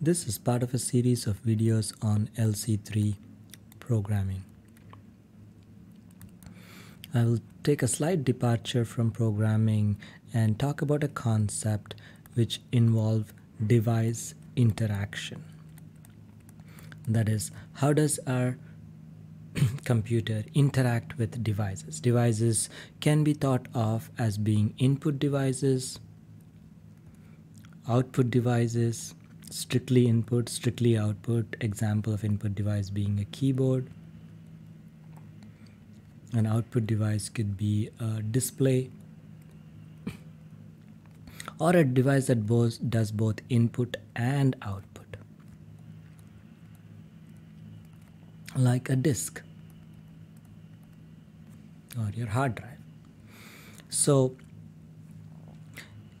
This is part of a series of videos on LC3 programming. I will take a slight departure from programming and talk about a concept which involve device interaction. That is, how does our computer interact with devices? Devices can be thought of as being input devices, output devices, strictly input, strictly output. Example of input device being a keyboard. An output device could be a display or a device that both does both input and output like a disk or your hard drive so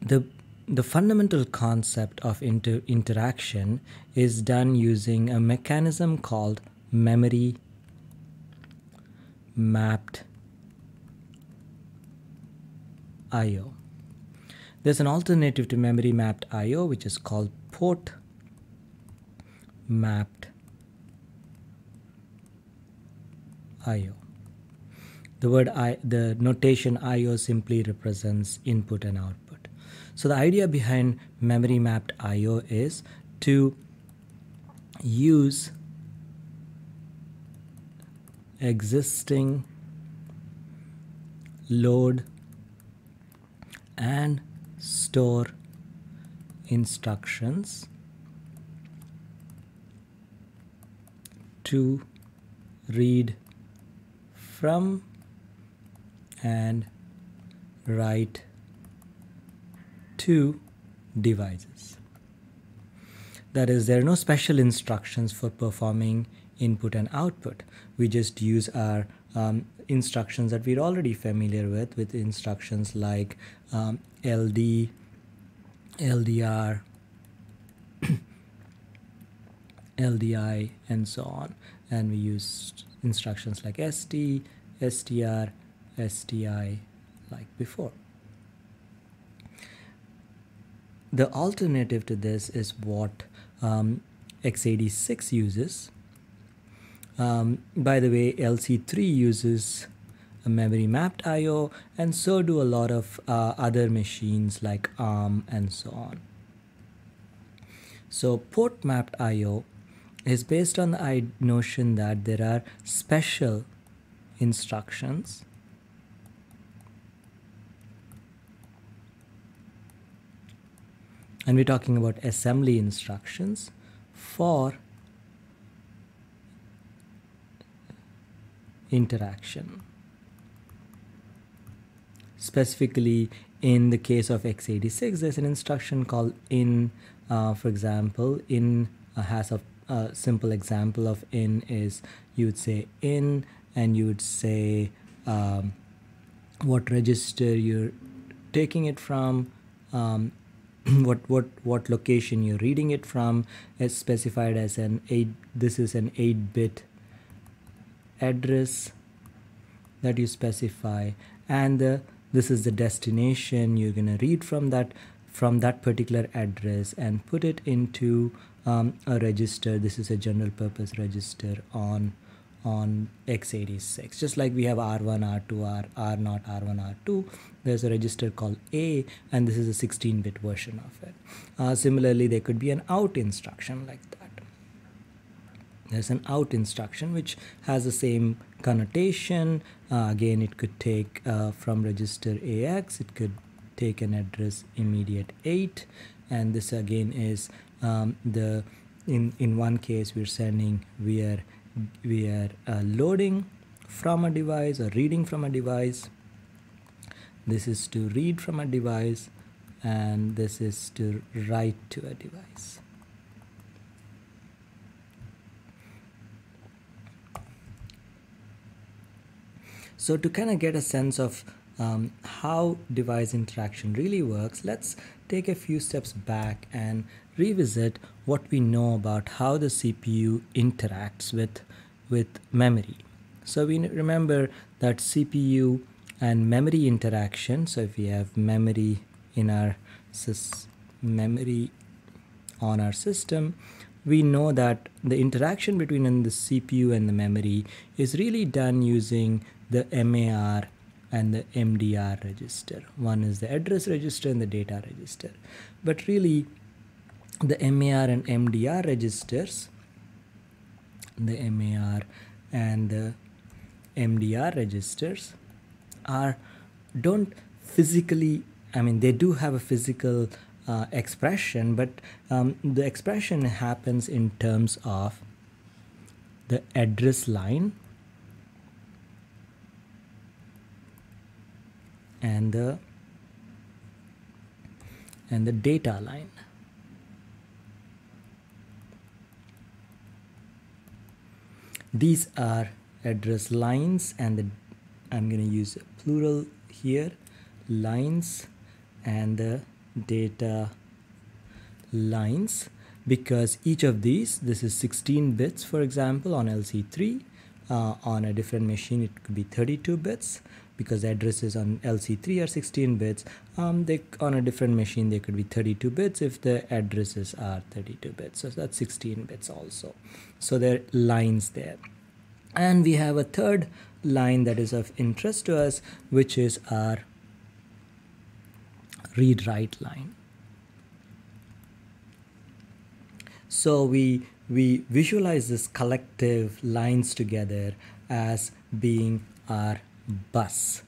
the the fundamental concept of inter interaction is done using a mechanism called memory mapped IO. There's an alternative to memory mapped IO which is called port mapped IO. The word I, the notation IO simply represents input and output. So the idea behind memory mapped IO is to use existing load and store instructions to read from and write to devices. That is, there are no special instructions for performing input and output. We just use our um, instructions that we're already familiar with, with instructions like um, LD, LDR, LDI, and so on. And we use instructions like ST, STR, STI, like before. The alternative to this is what um, x86 uses. Um, by the way, LC3 uses a memory mapped IO, and so do a lot of uh, other machines like ARM and so on. So, port mapped IO is based on the notion that there are special instructions and we're talking about assembly instructions for interaction. Specifically in the case of x86 there's an instruction called in uh, for example in uh, has a, a simple example of in is you would say in and you would say um, what register you're taking it from um, what what what location you're reading it from is specified as an 8 this is an 8 bit address that you specify. And the, this is the destination you're going to read from that from that particular address and put it into um, a register. This is a general purpose register on on x86 just like we have r1 r2 r r0 r1 r2 there's a register called a and this is a 16-bit version of it. Uh, similarly there could be an out instruction like that. There's an out instruction which has the same connotation. Uh, again it could take uh, from register ax it could take an address immediate 8 and this again is um, the in in one case we're sending we are we are uh, loading from a device or reading from a device. This is to read from a device and this is to write to a device. So to kind of get a sense of um, how device interaction really works let's take a few steps back and revisit what we know about how the CPU interacts with with memory. So we remember that CPU and memory interaction. So if we have memory in our memory on our system, we know that the interaction between the CPU and the memory is really done using the MAR and the MDR register. One is the address register and the data register. But really, the MAR and MDR registers, the MAR and the MDR registers are don't physically I mean they do have a physical uh, expression but um, the expression happens in terms of the address line and the and the data line these are address lines and the I'm going to use plural here lines and the data lines. Because each of these this is 16 bits for example on LC3 uh, on a different machine it could be 32 bits because addresses on LC3 are 16 bits um, they on a different machine they could be 32 bits if the addresses are 32 bits. So that's 16 bits also. So there are lines there. And we have a third line that is of interest to us which is our read write line. So we we visualize this collective lines together as being our bus.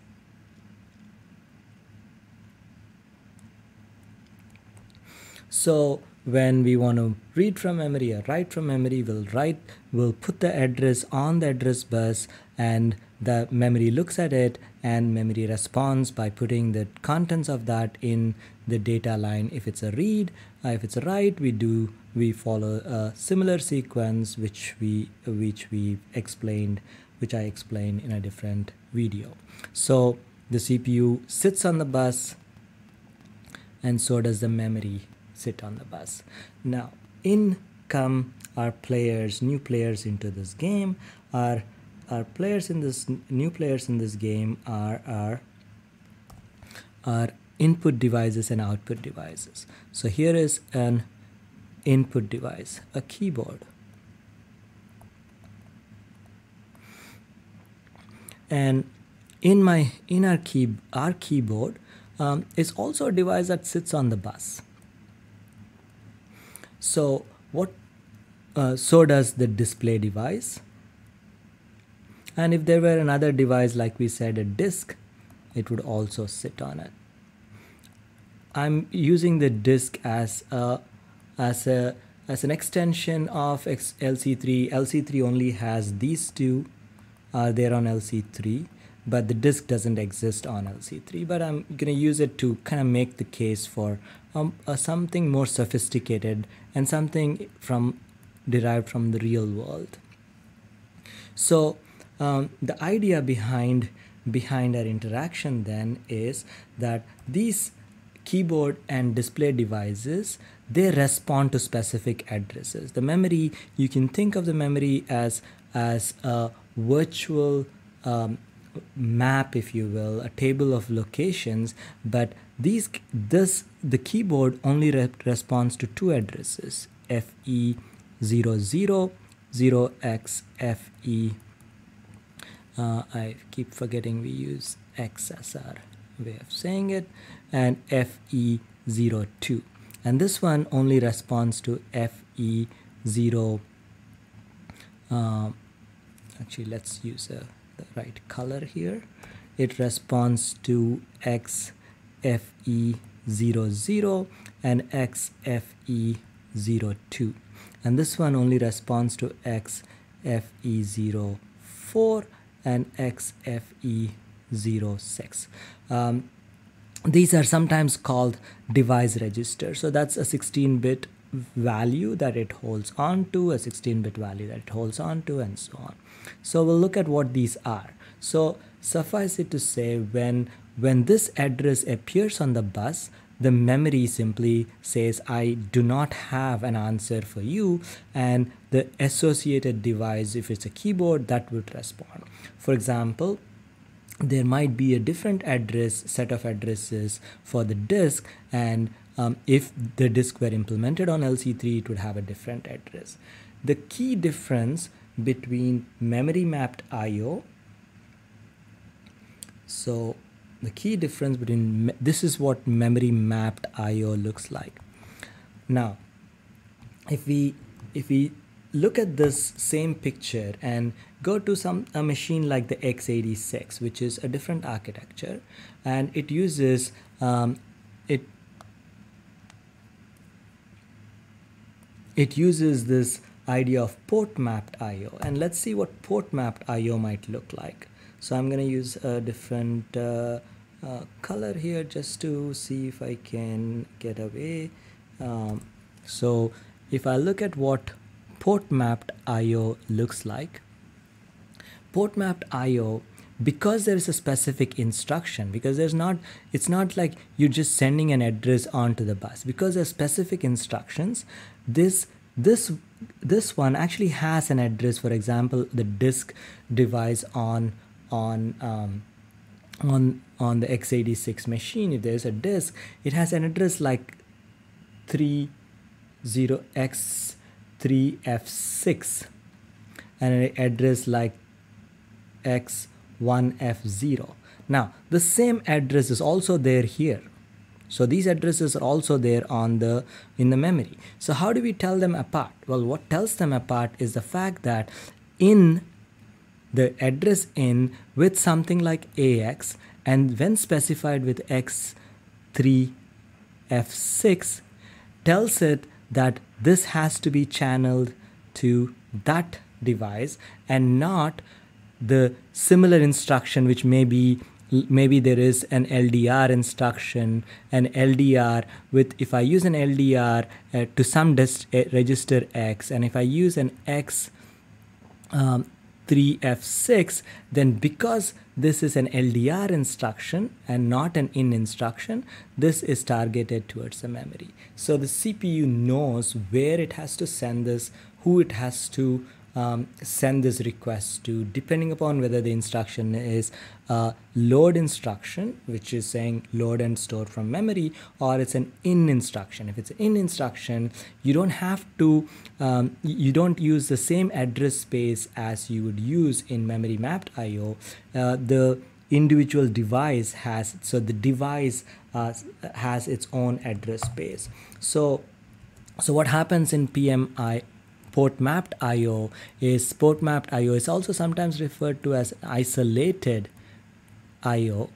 So when we want to read from memory or write from memory we'll write we'll put the address on the address bus and the memory looks at it and memory responds by putting the contents of that in the data line. If it's a read uh, if it's a write we do we follow a similar sequence which we which we explained which I explained in a different video. So the CPU sits on the bus and so does the memory sit on the bus. Now in come our players new players into this game. Our our players in this new players in this game are our are input devices and output devices. So here is an input device a keyboard and in my in our key our keyboard um, is also a device that sits on the bus. So what uh, so does the display device. And if there were another device like we said a disk it would also sit on it. I'm using the disk as a as a as an extension of LC3 LC3 only has these two are there on LC3 but the disk doesn't exist on LC3 but I'm gonna use it to kind of make the case for um, uh, something more sophisticated and something from derived from the real world. So um, the idea behind behind our interaction then is that these keyboard and display devices they respond to specific addresses. The memory you can think of the memory as as a virtual um, map if you will a table of locations but these this the keyboard only re responds to two addresses fe 00 0x fe uh, I keep forgetting we use XSR way of saying it and FE02 and this one only responds to FE0 uh, actually let's use uh, the right color here it responds to XFE00 and XFE02 and this one only responds to XFE04 and XFE06. Um, these are sometimes called device registers. So that's a 16-bit value that it holds on to, a 16-bit value that it holds on to, and so on. So we'll look at what these are. So suffice it to say, when when this address appears on the bus, the memory simply says I do not have an answer for you and the associated device if it's a keyboard that would respond for example there might be a different address set of addresses for the disk and um, if the disk were implemented on LC3, it would have a different address. The key difference between memory mapped IO, so the key difference between, this is what memory mapped IO looks like. Now, if we, if we look at this same picture and go to some a machine like the x86 which is a different architecture and it uses um, it it uses this idea of port mapped IO and let's see what port mapped IO might look like so I'm gonna use a different uh, uh, color here just to see if I can get away um, so if I look at what port mapped IO looks like. Port mapped IO because there is a specific instruction because there's not it's not like you're just sending an address onto the bus because there's specific instructions this this this one actually has an address for example the disk device on on um, on on the x86 machine if there's a disk it has an address like 30x 3F6 and an address like X1F0. Now, the same address is also there here. So these addresses are also there on the in the memory. So how do we tell them apart? Well, what tells them apart is the fact that in the address in with something like AX and when specified with X3F6 tells it that this has to be channeled to that device and not the similar instruction which may be maybe there is an LDR instruction, an LDR with if I use an LDR uh, to some uh, register X and if I use an X um, 3F6 then because this is an LDR instruction and not an in instruction this is targeted towards the memory. So the CPU knows where it has to send this who it has to um, send this request to depending upon whether the instruction is a load instruction which is saying load and store from memory or it's an in instruction. If it's an in instruction you don't have to um, you don't use the same address space as you would use in memory mapped IO uh, the individual device has so the device uh, has its own address space. So so what happens in PMI port mapped IO is port mapped IO is also sometimes referred to as isolated IO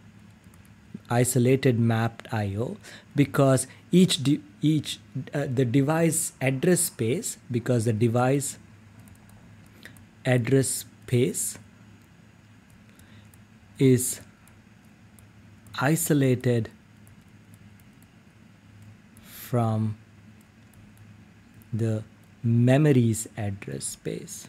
isolated mapped IO because each each uh, the device address space because the device address space is isolated from the memory's address space.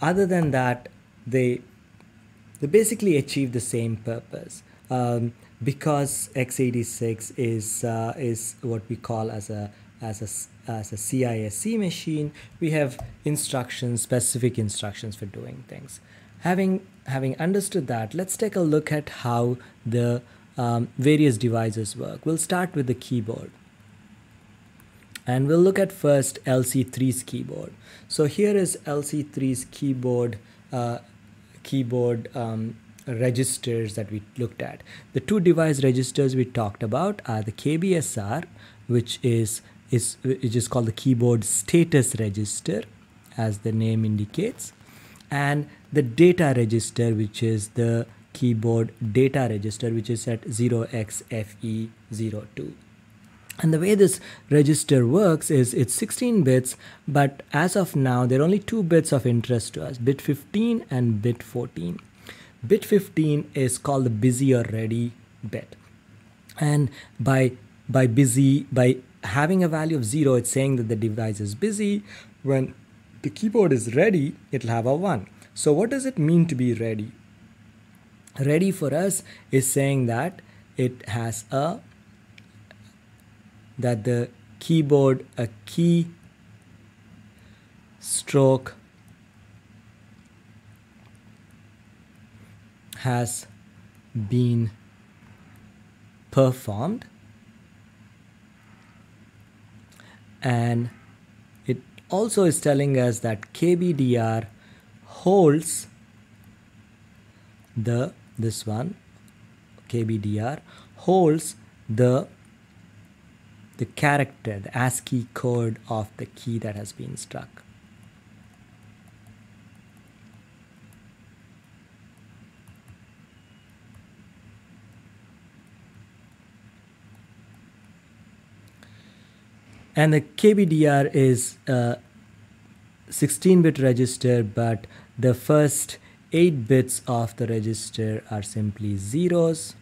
Other than that, they they basically achieve the same purpose um, because x86 is uh, is what we call as a as a as a CISC machine. We have instructions, specific instructions for doing things. Having having understood that, let's take a look at how the um, various devices work. We'll start with the keyboard. And we'll look at first LC3's keyboard. So here is LC3's keyboard, uh, keyboard um, registers that we looked at. The two device registers we talked about are the KBSR, which is, is, which is called the keyboard status register, as the name indicates, and the data register which is the keyboard data register which is at 0xFE02 and the way this register works is it's 16 bits but as of now there are only two bits of interest to us bit 15 and bit 14 bit 15 is called the busy or ready bit. And by by busy by having a value of 0 it's saying that the device is busy. When the keyboard is ready it'll have a 1 so what does it mean to be ready? Ready for us is saying that it has a that the keyboard a key stroke has been performed and also is telling us that KBDR holds the this one KBDR holds the the character the ASCII code of the key that has been struck and the KBDR is a 16-bit register but the first 8 bits of the register are simply zeros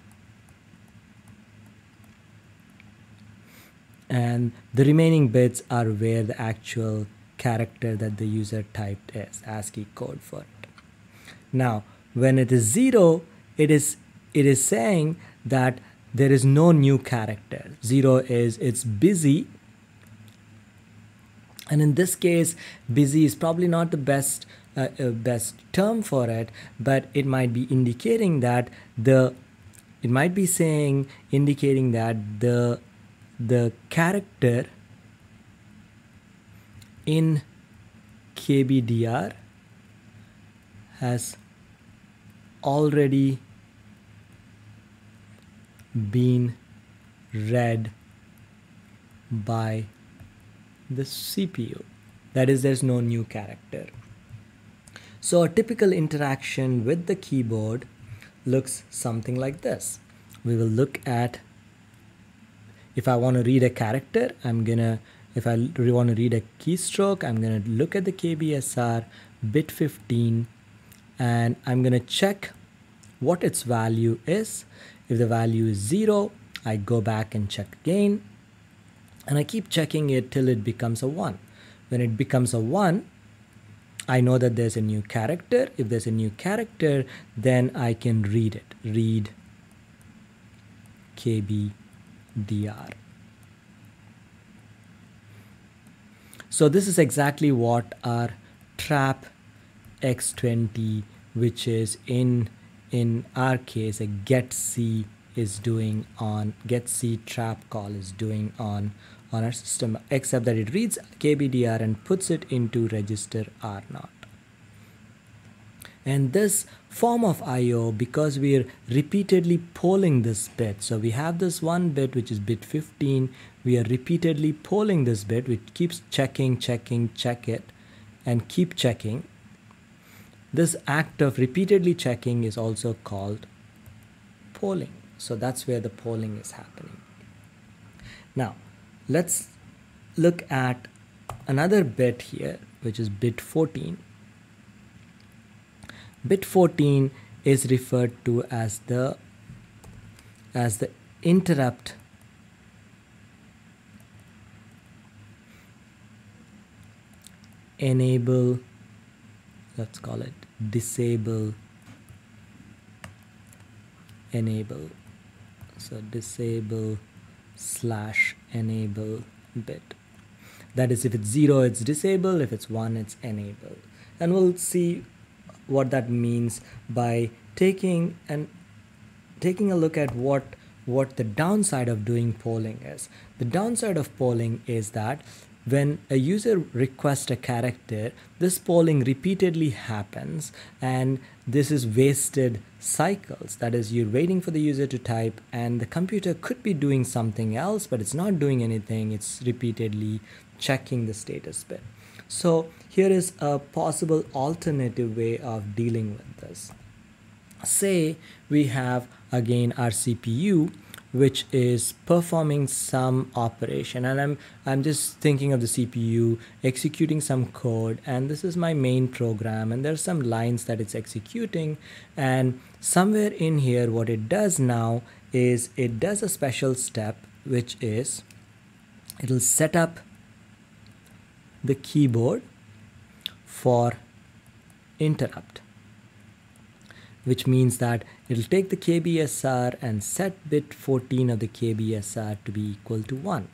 and the remaining bits are where the actual character that the user typed is ASCII code for it. Now when it is 0 it is it is saying that there is no new character. 0 is it's busy and in this case busy is probably not the best uh, uh, best term for it but it might be indicating that the it might be saying indicating that the the character in KBDR has already been read by the CPU. That is, there's no new character. So a typical interaction with the keyboard looks something like this. We will look at, if I want to read a character, I'm gonna, if I want to read a keystroke, I'm gonna look at the KBSR bit 15 and I'm gonna check what its value is. If the value is zero, I go back and check again and I keep checking it till it becomes a 1. When it becomes a 1, I know that there's a new character. If there's a new character, then I can read it. Read KBDR. So this is exactly what our trap X20, which is in in our case a get C is doing on get C trap call is doing on on our system except that it reads KBDR and puts it into register R0 and this form of IO because we're repeatedly polling this bit so we have this one bit which is bit 15 we are repeatedly polling this bit which keeps checking checking check it and keep checking. This act of repeatedly checking is also called polling. So that's where the polling is happening. Now let's look at another bit here which is bit 14 bit 14 is referred to as the as the interrupt enable let's call it disable enable. So disable slash enable bit. That is if it's 0 it's disable, if it's 1 it's enable. And we'll see what that means by taking and taking a look at what what the downside of doing polling is. The downside of polling is that when a user requests a character, this polling repeatedly happens and this is wasted cycles. That is, you're waiting for the user to type and the computer could be doing something else, but it's not doing anything. It's repeatedly checking the status bit. So here is a possible alternative way of dealing with this. Say we have again our CPU which is performing some operation. And I'm I'm just thinking of the CPU executing some code and this is my main program and there's some lines that it's executing. And somewhere in here what it does now is it does a special step which is it'll set up the keyboard for interrupt which means that it'll take the KBSR and set bit 14 of the KBSR to be equal to 1.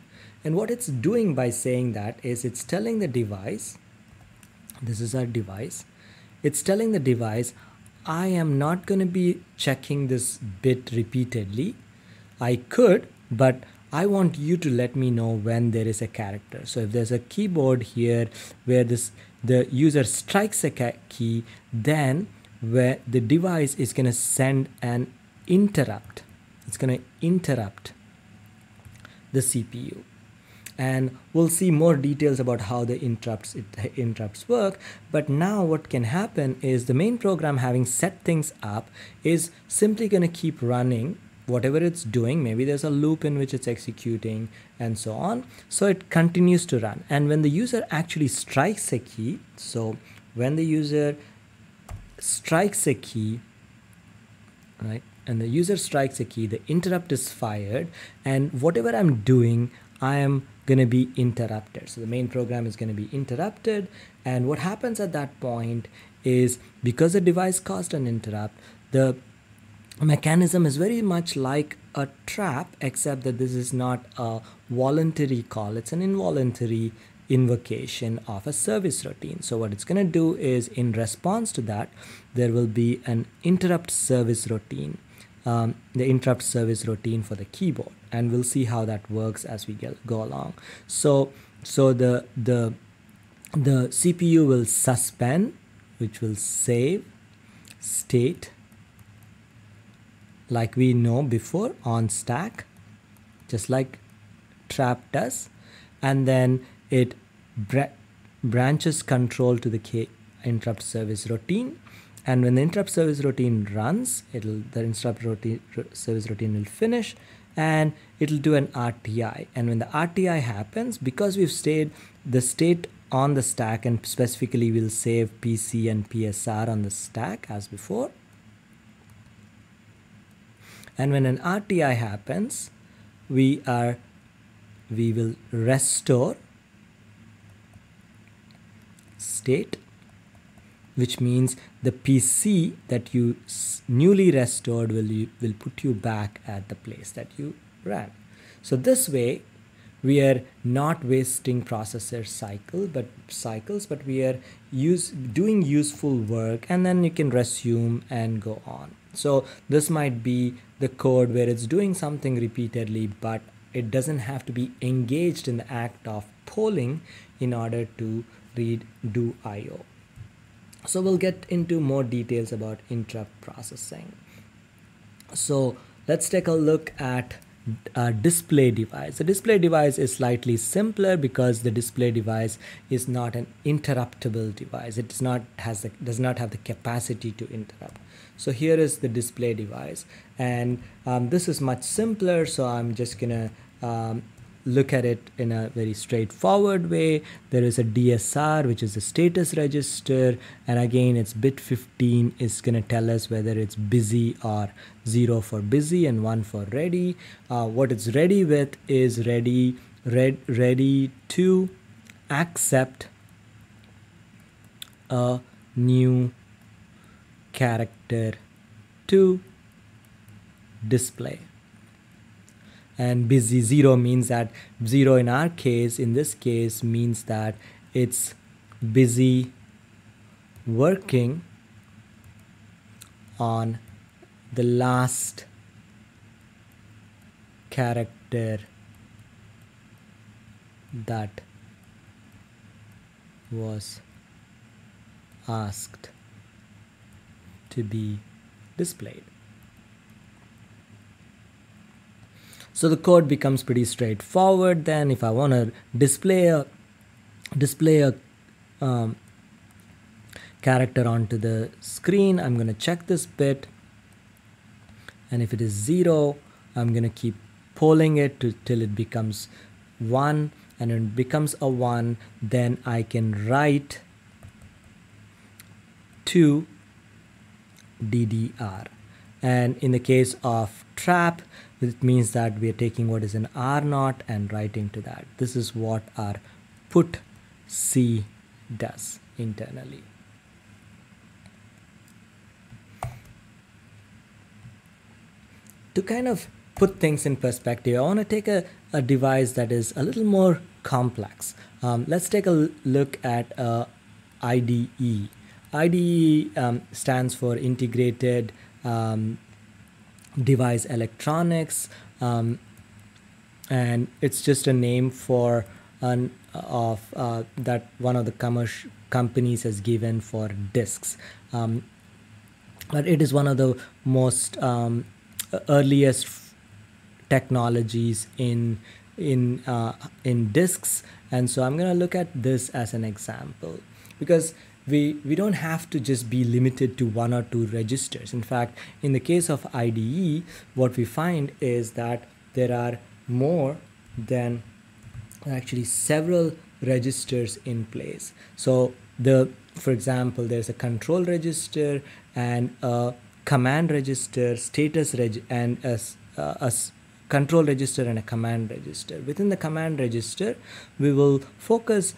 And what it's doing by saying that is it's telling the device, this is our device, it's telling the device, I am not going to be checking this bit repeatedly. I could, but I want you to let me know when there is a character. So if there's a keyboard here where this the user strikes a key, then where the device is going to send an interrupt. It's going to interrupt the CPU and we'll see more details about how the interrupts it, interrupts work. But now what can happen is the main program having set things up is simply going to keep running whatever it's doing. Maybe there's a loop in which it's executing and so on. So it continues to run. And when the user actually strikes a key so when the user strikes a key right and the user strikes a key the interrupt is fired and whatever i'm doing i am going to be interrupted. So the main program is going to be interrupted. And what happens at that point is because the device caused an interrupt, the mechanism is very much like a trap, except that this is not a voluntary call, it's an involuntary invocation of a service routine. So what it's going to do is in response to that, there will be an interrupt service routine um, the interrupt service routine for the keyboard. And we'll see how that works as we get, go along. So so the the the CPU will suspend which will save state like we know before on stack just like trap does and then it bra branches control to the interrupt service routine. And when the interrupt service routine runs it'll the interrupt routine, service routine will finish and it'll do an RTI and when the RTI happens because we've stayed the state on the stack and specifically we'll save PC and PSR on the stack as before. And when an RTI happens we are we will restore state which means the PC that you newly restored will, you, will put you back at the place that you ran. So this way, we are not wasting processor cycle but cycles but we are use doing useful work and then you can resume and go on so this might be the code where it's doing something repeatedly but it doesn't have to be engaged in the act of polling in order to read do IO. So we'll get into more details about interrupt processing. So let's take a look at a display device. The display device is slightly simpler because the display device is not an interruptible device. It does not has the, does not have the capacity to interrupt. So here is the display device, and um, this is much simpler. So I'm just gonna um, look at it in a very straightforward way. There is a DSR, which is a status register. And again, it's bit 15 is going to tell us whether it's busy or 0 for busy and 1 for ready. Uh, what it's ready with is ready, red, ready to accept a new character to display and busy zero means that zero in our case in this case means that it's busy working on the last character that was asked to be displayed So the code becomes pretty straightforward. Then if I want to display a display a um, character onto the screen, I'm going to check this bit. And if it is zero, I'm going to keep polling it to, till it becomes one and it becomes a one, then I can write to DDR. And in the case of trap, it means that we are taking what is an R naught and writing to that. This is what our put C does internally. To kind of put things in perspective, I want to take a, a device that is a little more complex. Um, let's take a look at a IDE. IDE um, stands for Integrated um, Device Electronics, um, and it's just a name for an of uh, that one of the commercial companies has given for disks. Um, but it is one of the most um, earliest technologies in in uh, in disks and so i'm going to look at this as an example because we we don't have to just be limited to one or two registers. In fact in the case of IDE what we find is that there are more than actually several registers in place. So the for example there's a control register and a command register status reg and a, a, a control register and a command register. Within the command register we will focus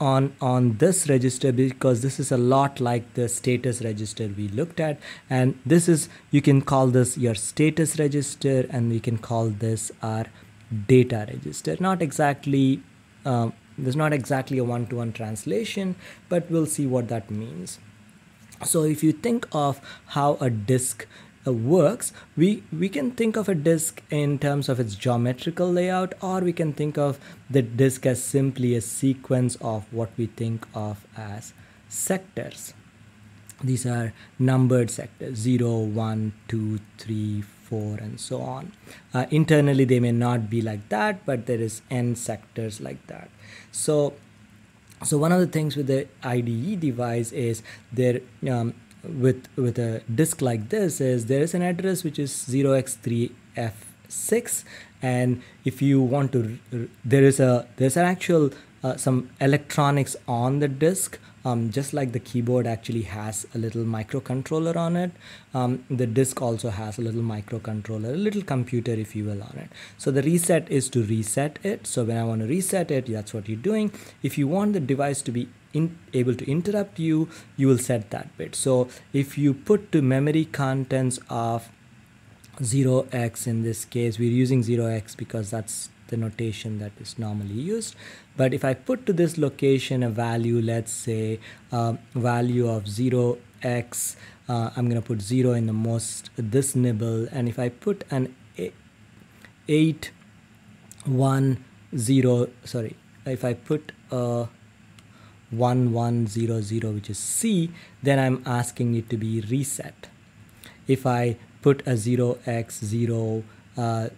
on on this register because this is a lot like the status register we looked at. And this is you can call this your status register and we can call this our data register. Not exactly um, there's not exactly a one-to-one translation but we'll see what that means. So if you think of how a disk works we we can think of a disk in terms of its geometrical layout or we can think of the disk as simply a sequence of what we think of as sectors. These are numbered sectors 0 1 2 3 4 and so on. Uh, internally they may not be like that but there is n sectors like that. So so one of the things with the IDE device is there um, with with a disk like this is there is an address which is 0x3f6 and if you want to there is a there's an actual uh, some electronics on the disk um, just like the keyboard actually has a little microcontroller on it um, the disk also has a little microcontroller a little computer if you will on it. So the reset is to reset it. So when I want to reset it that's what you're doing. If you want the device to be in, able to interrupt you you will set that bit. So if you put to memory contents of 0x in this case we're using 0x because that's the notation that is normally used. But if I put to this location a value let's say uh, value of 0x uh, I'm gonna put 0 in the most this nibble. And if I put an 8 1 0 sorry if I put a 1100 which is C then I'm asking it to be reset. If I put a 0x0 uh,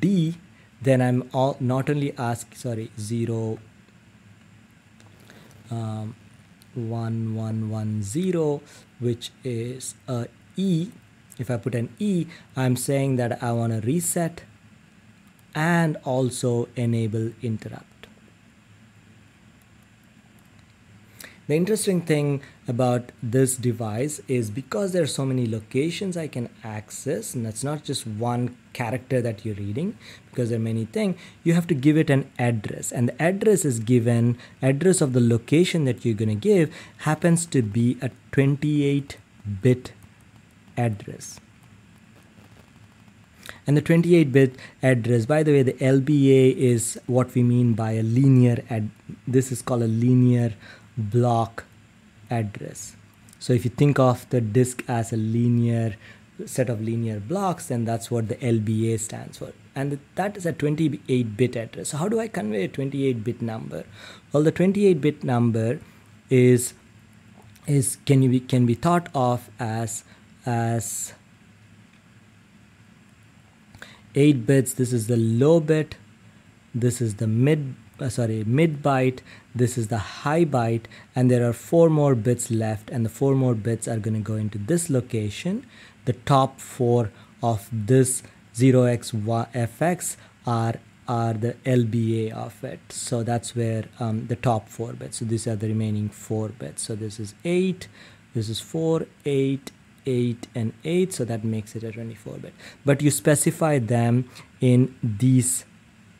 D then I'm all not only ask sorry 0 um, 1110 which is a E. If I put an E I'm saying that I want to reset and also enable interrupt The interesting thing about this device is because there are so many locations I can access and that's not just one character that you're reading because there are many things you have to give it an address. And the address is given address of the location that you're going to give happens to be a 28 bit address. And the 28 bit address by the way the LBA is what we mean by a linear ad this is called a linear block address. So if you think of the disk as a linear set of linear blocks, then that's what the LBA stands for. And that is a 28-bit address. So how do I convey a 28-bit number? Well, the 28-bit number is is can you be can be thought of as as 8 bits. This is the low bit. This is the mid uh, sorry mid byte this is the high byte and there are four more bits left and the four more bits are going to go into this location. The top four of this 0xfx are are the LBA of it. So that's where um, the top four bits. So these are the remaining four bits. So this is 8 this is 4 8 8 and 8 so that makes it a 24 bit. But you specify them in these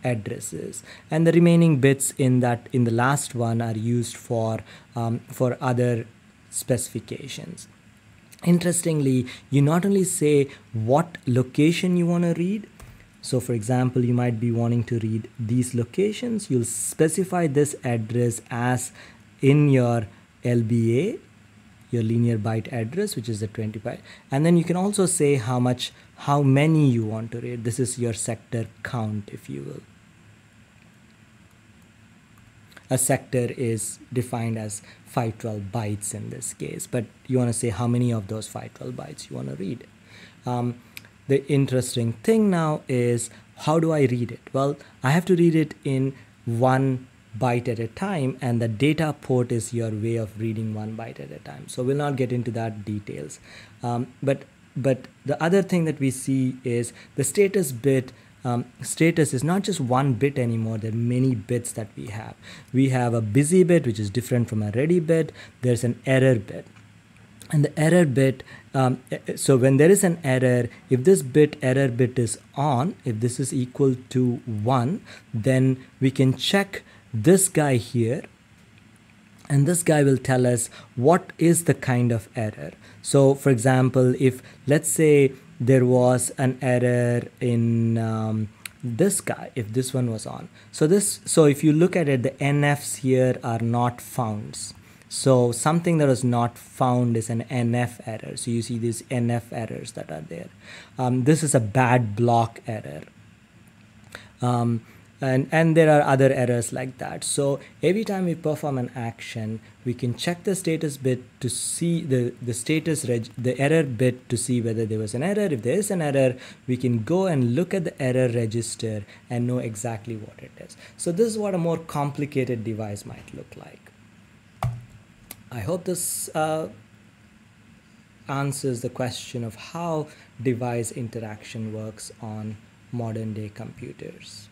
addresses. And the remaining bits in that in the last one are used for um, for other specifications. Interestingly you not only say what location you want to read so for example you might be wanting to read these locations you'll specify this address as in your LBA your linear byte address which is the 20 byte and then you can also say how much how many you want to read this is your sector count if you will. A sector is defined as 512 bytes in this case but you want to say how many of those 512 bytes you want to read. Um, the interesting thing now is how do I read it? Well I have to read it in one byte at a time and the data port is your way of reading one byte at a time. So we'll not get into that details. Um, but but the other thing that we see is the status bit um, status is not just one bit anymore. There are many bits that we have. We have a busy bit which is different from a ready bit. There's an error bit. And the error bit um, so when there is an error if this bit error bit is on if this is equal to 1 then we can check this guy here and this guy will tell us what is the kind of error so for example if let's say there was an error in um, this guy if this one was on so this so if you look at it the nfs here are not founds so something that was not found is an NF error. So you see these NF errors that are there. Um, this is a bad block error. Um, and and there are other errors like that. So every time we perform an action we can check the status bit to see the the status reg the error bit to see whether there was an error. If there is an error we can go and look at the error register and know exactly what it is. So this is what a more complicated device might look like. I hope this uh, answers the question of how device interaction works on modern day computers